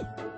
you